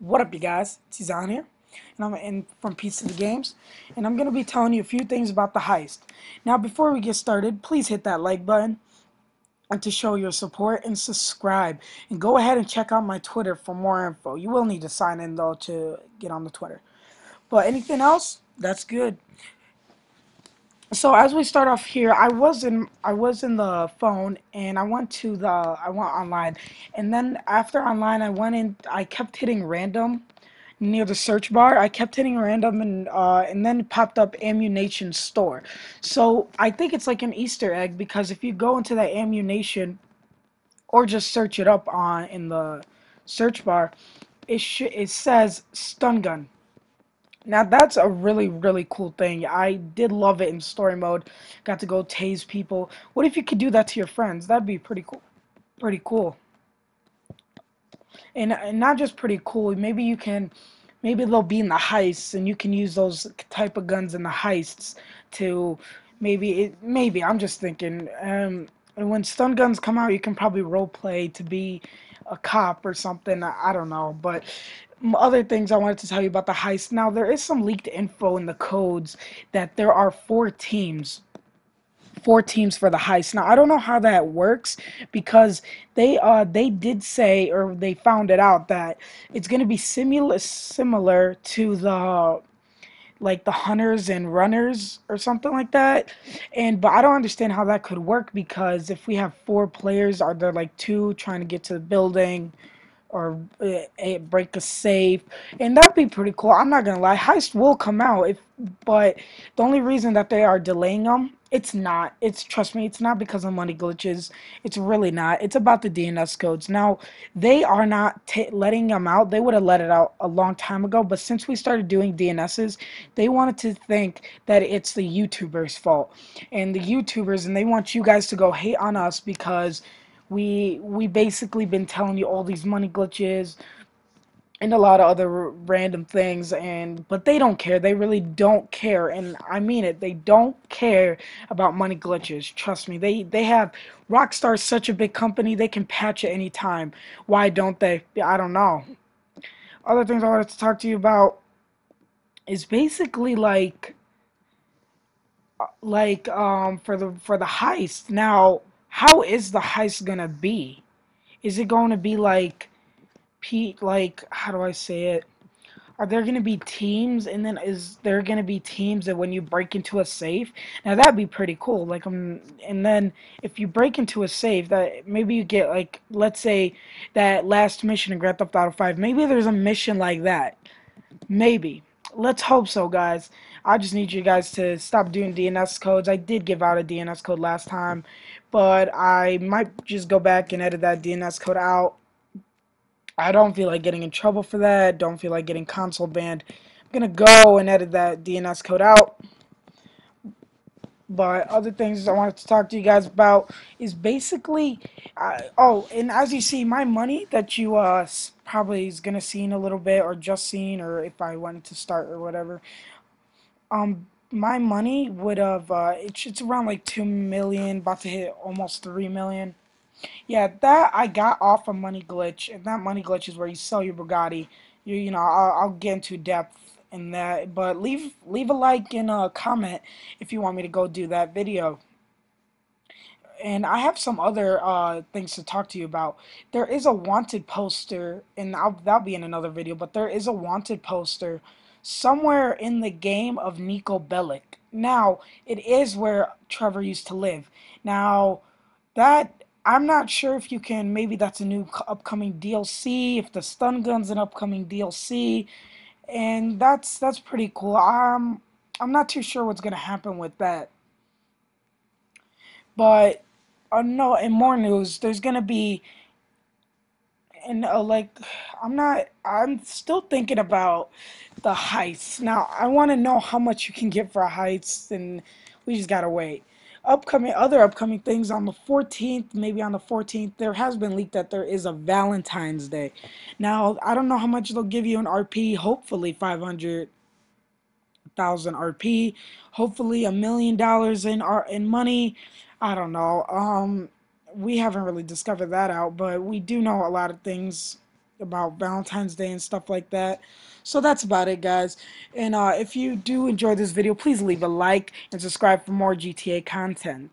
What up, you guys? Tizan here, and I'm in from to the Games, and I'm gonna be telling you a few things about the heist. Now, before we get started, please hit that like button and to show your support and subscribe, and go ahead and check out my Twitter for more info. You will need to sign in though to get on the Twitter. But anything else, that's good so as we start off here, I was in I was in the phone and I went to the I went online and then after online I went in I kept hitting random near the search bar. I kept hitting random and uh, and then it popped up Ammu-Nation store. So I think it's like an Easter egg because if you go into that Ammu-Nation or just search it up on in the search bar, it sh it says stun gun. Now that's a really, really cool thing. I did love it in story mode. Got to go tase people. What if you could do that to your friends? That'd be pretty cool. Pretty cool. And, and not just pretty cool. Maybe you can, maybe they'll be in the heists, and you can use those type of guns in the heists to maybe it, maybe I'm just thinking. Um, when stun guns come out, you can probably role play to be a cop or something. I don't know, but other things I wanted to tell you about the heist. Now, there is some leaked info in the codes that there are four teams. Four teams for the heist. Now I don't know how that works because they uh they did say or they found it out that it's gonna be similar similar to the like the hunters and runners or something like that. And but I don't understand how that could work because if we have four players, are there like two trying to get to the building? Or uh, break a safe, and that'd be pretty cool. I'm not gonna lie, Heist will come out, if but the only reason that they are delaying them, it's not. It's trust me, it's not because of money glitches. It's really not. It's about the DNS codes. Now they are not letting them out. They would have let it out a long time ago, but since we started doing DNSs, they wanted to think that it's the YouTubers' fault, and the YouTubers, and they want you guys to go hate on us because we we basically been telling you all these money glitches and a lot of other random things and but they don't care. They really don't care and i mean it. They don't care about money glitches. Trust me. They they have rockstar's such a big company they can patch at any time. Why don't they? I don't know. Other things i wanted to talk to you about is basically like uh, like um for the for the heist. Now how is the heist gonna be? Is it going to be like Pete like how do I say it? Are there gonna be teams and then is there gonna be teams that when you break into a safe? Now that'd be pretty cool. Like um and then if you break into a safe that maybe you get like let's say that last mission in Grand Theft Auto 5, maybe there's a mission like that. Maybe. Let's hope so, guys. I just need you guys to stop doing DNS codes. I did give out a DNS code last time, but I might just go back and edit that DNS code out. I don't feel like getting in trouble for that. Don't feel like getting console banned. I'm going to go and edit that DNS code out. But other things I wanted to talk to you guys about is basically, uh, oh, and as you see, my money that you uh, probably is going to see in a little bit or just seen or if I wanted to start or whatever, um, my money would have uh, it's, it's around like two million about to hit almost three million. Yeah that I got off a money glitch and that money glitch is where you sell your Bugatti. You you know I'll, I'll get into depth in that but leave leave a like and a comment if you want me to go do that video. And I have some other uh, things to talk to you about. There is a wanted poster, and I'll, that'll be in another video, but there is a wanted poster somewhere in the game of Niko Bellic. Now, it is where Trevor used to live. Now, that I'm not sure if you can. Maybe that's a new upcoming DLC. If the stun gun's an upcoming DLC, and that's that's pretty cool. Um, I'm not too sure what's gonna happen with that. But uh, no, in more news, there's gonna be and uh, like I'm not I'm still thinking about the heists. Now I want to know how much you can get for heists and we just gotta wait. Upcoming other upcoming things on the 14th, maybe on the 14th, there has been leaked that there is a Valentine's Day. Now I don't know how much they'll give you an RP. Hopefully 500 thousand RP. Hopefully a million dollars in in money. I don't know. Um we haven't really discovered that out, but we do know a lot of things about Valentine's Day and stuff like that. So that's about it, guys. And uh, if you do enjoy this video, please leave a like and subscribe for more GTA content.